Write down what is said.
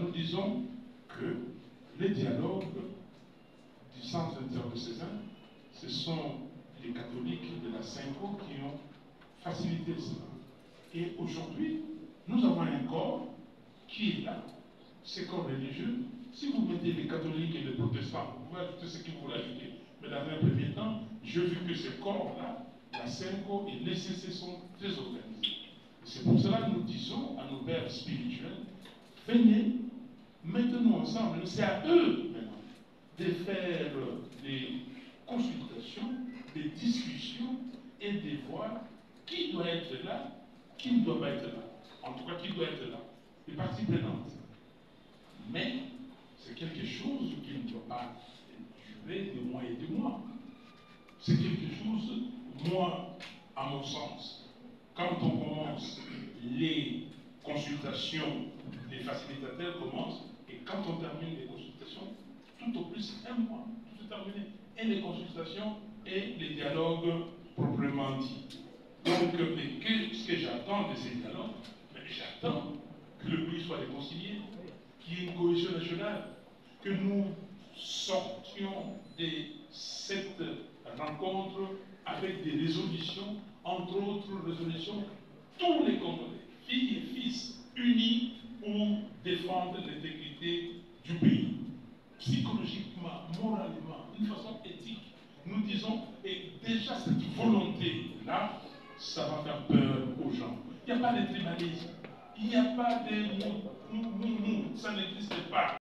nous disons que les dialogues du centre interdiocésain, ce sont les catholiques de la Cinco qui ont facilité cela. Et aujourd'hui, nous avons un corps qui est là, ce corps religieux. Si vous mettez les catholiques et les protestants, vous pouvez ajouter ce que vous voulez ajouter. Mais dans un premier temps, j'ai vu que ce corps-là, la Cinco et l'ECC sont très organisés. C'est pour cela que nous disons à nos pères spirituels, venez, mettons-nous ensemble. C'est à eux maintenant de faire des consultations, des discussions et de voir qui doit être là, qui ne doit pas être là. En tout cas, qui doit être là. Les parties prenantes. Mais c'est quelque chose qui ne doit pas durer des mois et des mois. C'est quelque chose, moi, à mon sens, quand on commence, les consultations des facilitateurs commencent, et quand on termine les consultations, tout au plus un mois, tout est terminé. Et les consultations et les dialogues proprement dit. Donc, ce que j'attends de ces dialogues, j'attends que le pays soit réconcilié, qu'il y ait une cohésion nationale, que nous sortions de cette rencontre avec des résolutions, entre autres résolutions, tous les Congolais, filles et fils, unis pour défendre l'intégrité du pays. Psychologiquement, moralement, d'une façon éthique, nous disons, et déjà cette volonté-là, ça va faire peur aux gens. Il n'y a pas de tribalisme, il n'y a pas de nous, ça n'existe pas.